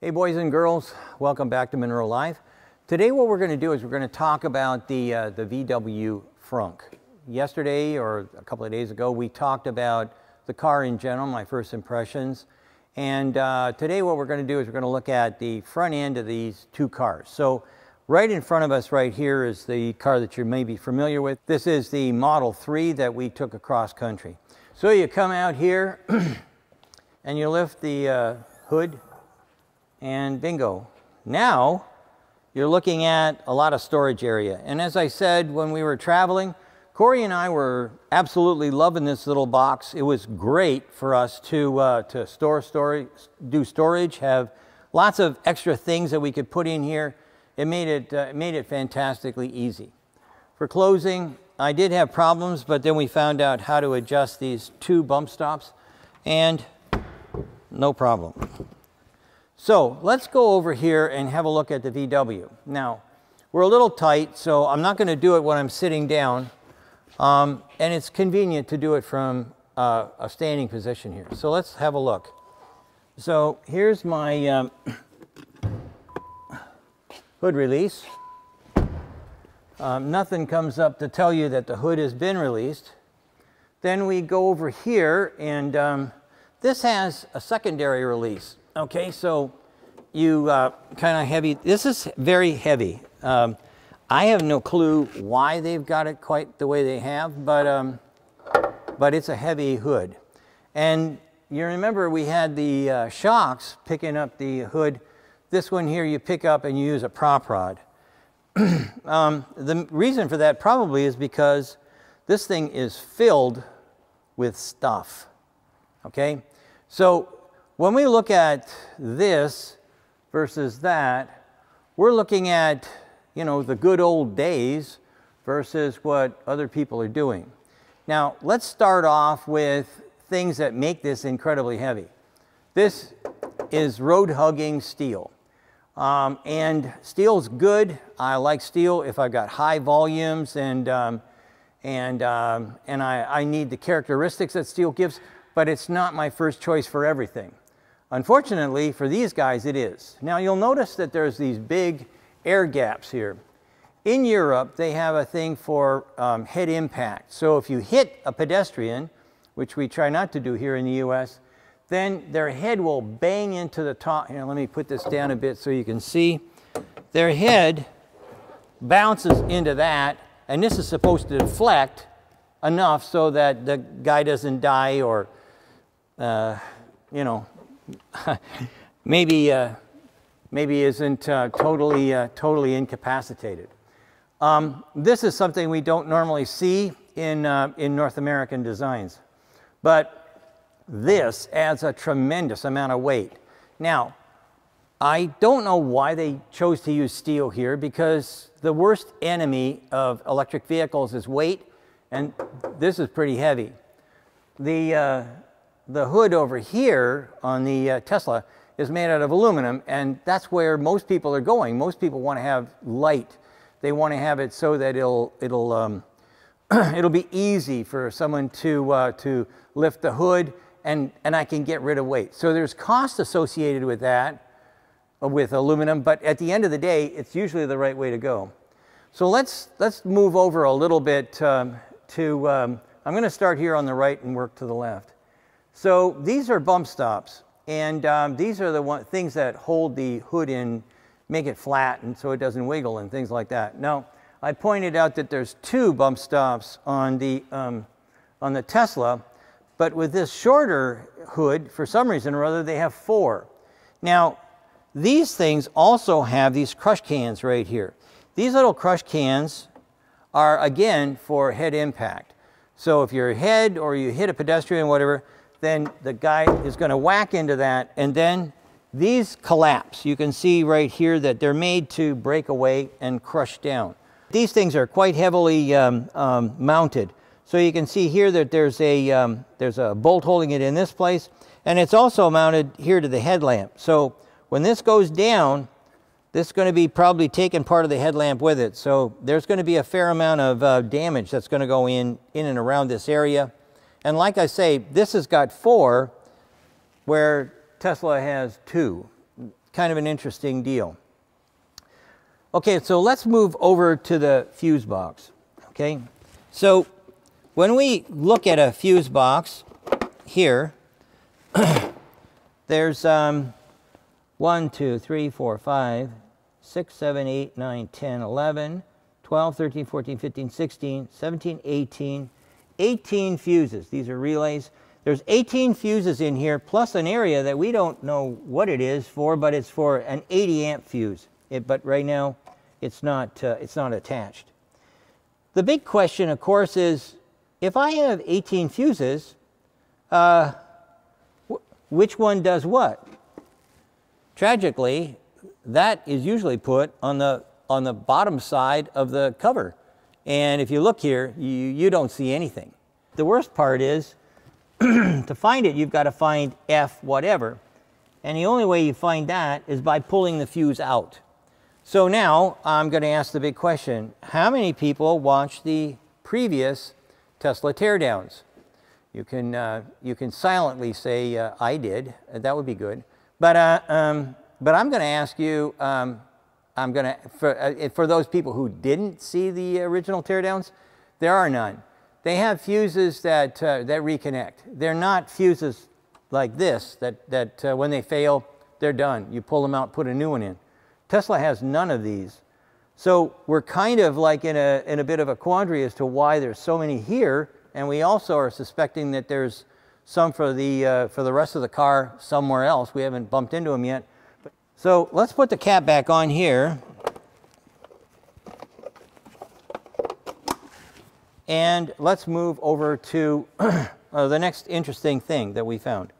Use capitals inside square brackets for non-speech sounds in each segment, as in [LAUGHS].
Hey boys and girls, welcome back to Munro Live. Today what we're going to do is we're going to talk about the, uh, the VW Frunk. Yesterday or a couple of days ago we talked about the car in general, my first impressions. And uh, today what we're going to do is we're going to look at the front end of these two cars. So right in front of us right here is the car that you may be familiar with. This is the Model 3 that we took across country. So you come out here [CLEARS THROAT] and you lift the uh, hood and bingo. Now you're looking at a lot of storage area. And as I said when we were traveling, Corey and I were absolutely loving this little box. It was great for us to, uh, to store storage, do storage, have lots of extra things that we could put in here. It made it, uh, made it fantastically easy. For closing, I did have problems, but then we found out how to adjust these two bump stops and no problem. So let's go over here and have a look at the VW. Now, we're a little tight, so I'm not going to do it when I'm sitting down. Um, and it's convenient to do it from uh, a standing position here. So let's have a look. So here's my um, hood release. Um, nothing comes up to tell you that the hood has been released. Then we go over here and um, this has a secondary release. Okay, so you uh, kind of heavy. This is very heavy. Um, I have no clue why they've got it quite the way they have, but um, but it's a heavy hood. And you remember we had the uh, shocks picking up the hood. This one here you pick up and you use a prop rod. [CLEARS THROAT] um, the reason for that probably is because this thing is filled with stuff. Okay, so when we look at this versus that, we're looking at, you know, the good old days versus what other people are doing. Now, let's start off with things that make this incredibly heavy. This is road hugging steel. Um, and steel's good. I like steel if I've got high volumes and, um, and, um, and I, I need the characteristics that steel gives, but it's not my first choice for everything. Unfortunately, for these guys, it is. Now, you'll notice that there's these big air gaps here. In Europe, they have a thing for um, head impact. So if you hit a pedestrian, which we try not to do here in the U.S., then their head will bang into the top. Here, let me put this down a bit so you can see. Their head bounces into that, and this is supposed to deflect enough so that the guy doesn't die or, uh, you know, [LAUGHS] maybe, uh, maybe isn't uh, totally, uh, totally incapacitated. Um, this is something we don't normally see in, uh, in North American designs, but this adds a tremendous amount of weight. Now, I don't know why they chose to use steel here because the worst enemy of electric vehicles is weight, and this is pretty heavy. The, uh, the hood over here on the uh, Tesla is made out of aluminum, and that's where most people are going. Most people want to have light. They want to have it so that it'll, it'll, um, [CLEARS THROAT] it'll be easy for someone to, uh, to lift the hood and, and I can get rid of weight. So there's cost associated with that, uh, with aluminum, but at the end of the day, it's usually the right way to go. So let's, let's move over a little bit um, to, um, I'm going to start here on the right and work to the left. So these are bump stops, and um, these are the one, things that hold the hood in, make it flat, and so it doesn't wiggle and things like that. Now, I pointed out that there's two bump stops on the, um, on the Tesla, but with this shorter hood, for some reason or other, they have four. Now, these things also have these crush cans right here. These little crush cans are, again, for head impact. So if you're head or you hit a pedestrian, whatever, then the guy is going to whack into that and then these collapse. You can see right here that they're made to break away and crush down. These things are quite heavily um, um, mounted. So you can see here that there's a, um, there's a bolt holding it in this place and it's also mounted here to the headlamp. So when this goes down, this is going to be probably taking part of the headlamp with it. So there's going to be a fair amount of uh, damage that's going to go in, in and around this area. And like I say, this has got four where Tesla has two. kind of an interesting deal. Okay, so let's move over to the fuse box. Okay, so when we look at a fuse box here, [CLEARS THROAT] there's um, 1, 2, 3, 4, 5, 6, 7, 8, 9, 10, 11, 12, 13, 14, 15, 16, 17, 18, 18 fuses. These are relays. There's 18 fuses in here plus an area that we don't know what it is for, but it's for an 80 amp fuse. It, but right now it's not, uh, it's not attached. The big question, of course, is if I have 18 fuses, uh, which one does what? Tragically, that is usually put on the, on the bottom side of the cover. And if you look here, you, you don't see anything. The worst part is [CLEARS THROAT] to find it, you've got to find F whatever. And the only way you find that is by pulling the fuse out. So now I'm going to ask the big question. How many people watched the previous Tesla teardowns? You can, uh, you can silently say, uh, I did. That would be good. But, uh, um, but I'm going to ask you, um, I'm going to, for, uh, for those people who didn't see the original teardowns, there are none. They have fuses that, uh, that reconnect. They're not fuses like this, that, that uh, when they fail, they're done. You pull them out, put a new one in. Tesla has none of these. So we're kind of like in a, in a bit of a quandary as to why there's so many here, and we also are suspecting that there's some for the, uh, for the rest of the car somewhere else. We haven't bumped into them yet. So let's put the cap back on here. And let's move over to [CLEARS THROAT] uh, the next interesting thing that we found.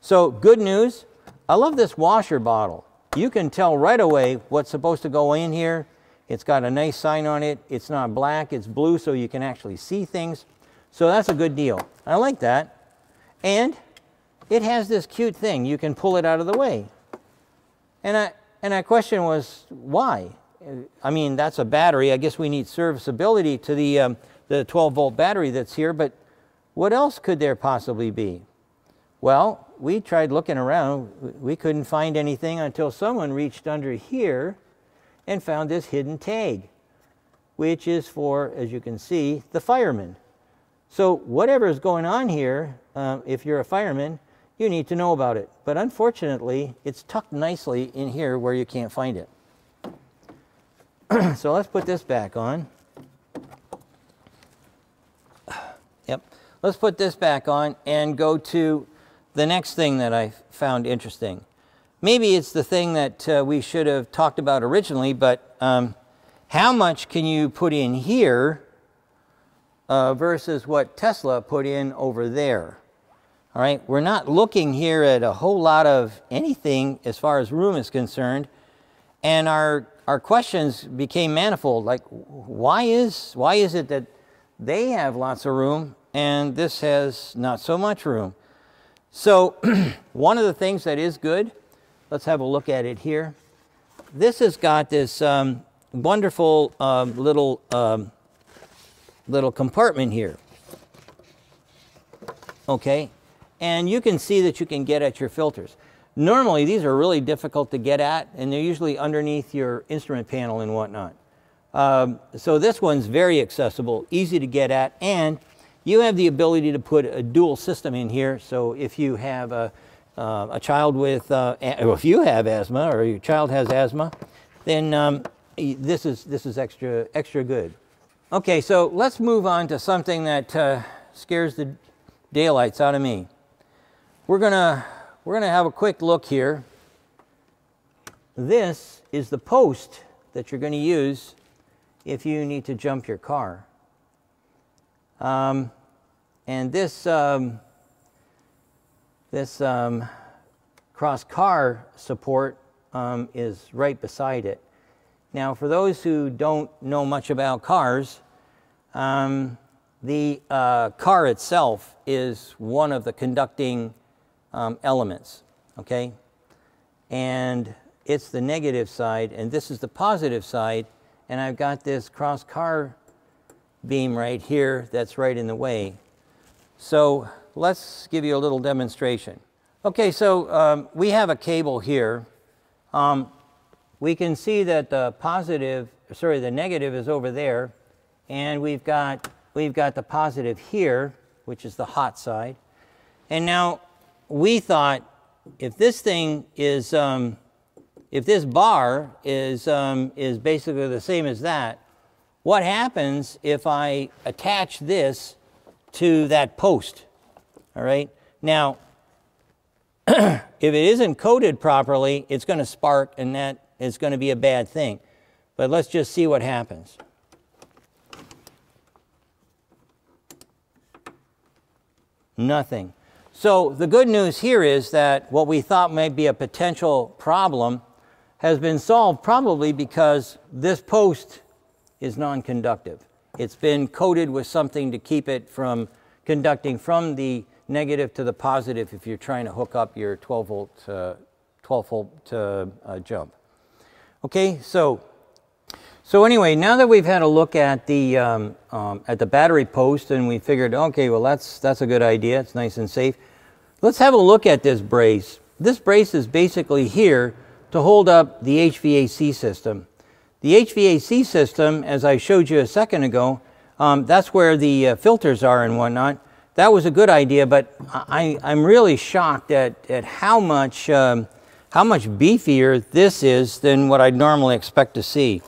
So good news, I love this washer bottle. You can tell right away what's supposed to go in here. It's got a nice sign on it. It's not black, it's blue, so you can actually see things. So that's a good deal. I like that. And it has this cute thing. You can pull it out of the way. And I, and my question was, why? I mean, that's a battery. I guess we need serviceability to the, um, the 12 volt battery that's here, but what else could there possibly be? Well, we tried looking around. We couldn't find anything until someone reached under here and found this hidden tag, which is for, as you can see, the fireman. So whatever is going on here, uh, if you're a fireman, you need to know about it. But unfortunately, it's tucked nicely in here where you can't find it. [CLEARS THROAT] so let's put this back on. Yep. Let's put this back on and go to the next thing that I found interesting. Maybe it's the thing that uh, we should have talked about originally, but um, how much can you put in here uh, versus what Tesla put in over there? All right, we're not looking here at a whole lot of anything as far as room is concerned. And our, our questions became manifold, like why is, why is it that they have lots of room and this has not so much room? So [CLEARS THROAT] one of the things that is good, let's have a look at it here. This has got this um, wonderful um, little, um, little compartment here. Okay, and you can see that you can get at your filters. Normally, these are really difficult to get at, and they're usually underneath your instrument panel and whatnot. Um, so this one's very accessible, easy to get at, and you have the ability to put a dual system in here. So if you have a, uh, a child with, uh, if you have asthma or your child has asthma, then um, this is this is extra extra good. Okay, so let's move on to something that uh, scares the daylights out of me. We're gonna we're gonna have a quick look here. This is the post that you're going to use if you need to jump your car. Um, and this, um, this um, cross car support um, is right beside it. Now, for those who don't know much about cars, um, the uh, car itself is one of the conducting um, elements, okay? And it's the negative side, and this is the positive side, and I've got this cross car beam right here that's right in the way. So let's give you a little demonstration. Okay, so um, we have a cable here. um, we can see that the positive, sorry, the negative is over there, and we've got, we've got the positive here, which is the hot side. And now we thought if this thing is, um, if this bar is, um, is basically the same as that, what happens if I attach this to that post? All right. Now, [CLEARS THROAT] if it isn't coated properly, it's going to spark and that is going to be a bad thing. But let's just see what happens. Nothing. So the good news here is that what we thought might be a potential problem has been solved probably because this post is non-conductive. It's been coated with something to keep it from conducting from the negative to the positive if you're trying to hook up your 12 volt, uh, 12 volt uh, uh, jump. Okay, so so anyway, now that we've had a look at the um, um, at the battery post and we figured, okay, well that's that's a good idea. It's nice and safe. Let's have a look at this brace. This brace is basically here to hold up the HVAC system. The HVAC system, as I showed you a second ago, um, that's where the uh, filters are and whatnot that was a good idea, but I, am really shocked at, at how much um, how much beefier this is than what I'd normally expect to see.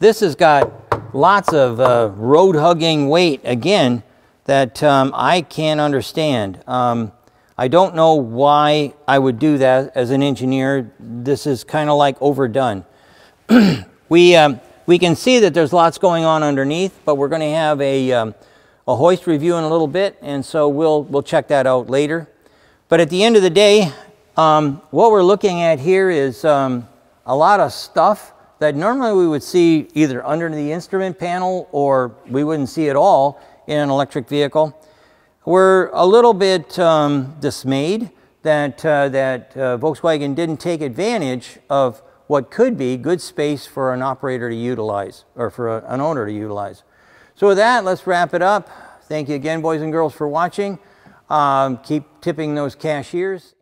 This has got lots of uh, road hugging weight again that um, I can't understand. Um, I don't know why I would do that as an engineer. This is kind of like overdone. [CLEARS THROAT] we, um, we can see that there's lots going on underneath, but we're going to have a um, a hoist review in a little bit, and so we'll, we'll check that out later. But at the end of the day, um, what we're looking at here is um, a lot of stuff that normally we would see either under the instrument panel or we wouldn't see at all in an electric vehicle. We're a little bit um, dismayed that, uh, that uh, Volkswagen didn't take advantage of what could be good space for an operator to utilize or for a, an owner to utilize. So with that, let's wrap it up. Thank you again, boys and girls, for watching. Um, keep tipping those cashiers.